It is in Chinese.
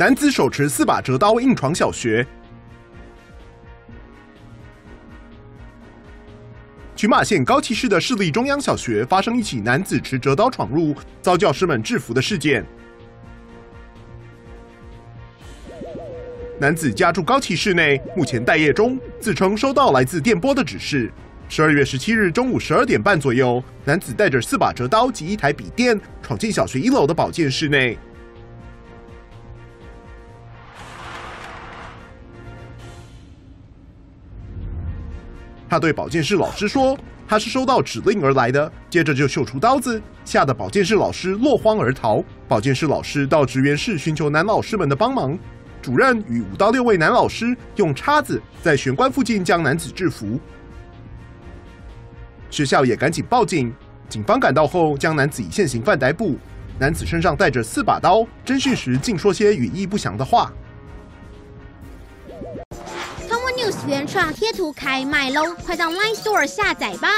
男子手持四把折刀硬闯小学。群马县高崎市的市立中央小学发生一起男子持折刀闯入，遭教师们制服的事件。男子家住高崎市内，目前待业中，自称收到来自电波的指示。十二月十七日中午十二点半左右，男子带着四把折刀及一台笔电闯进小学一楼的保健室内。他对保健室老师说：“他是收到指令而来的。”接着就秀出刀子，吓得保健室老师落荒而逃。保健室老师到职员室寻求男老师们的帮忙。主任与五到六位男老师用叉子在玄关附近将男子制服，学校也赶紧报警。警方赶到后，将男子以现行犯逮捕。男子身上带着四把刀，侦讯时竟说些语意不详的话。原创贴图开卖喽，快到 LINE Store 下载吧！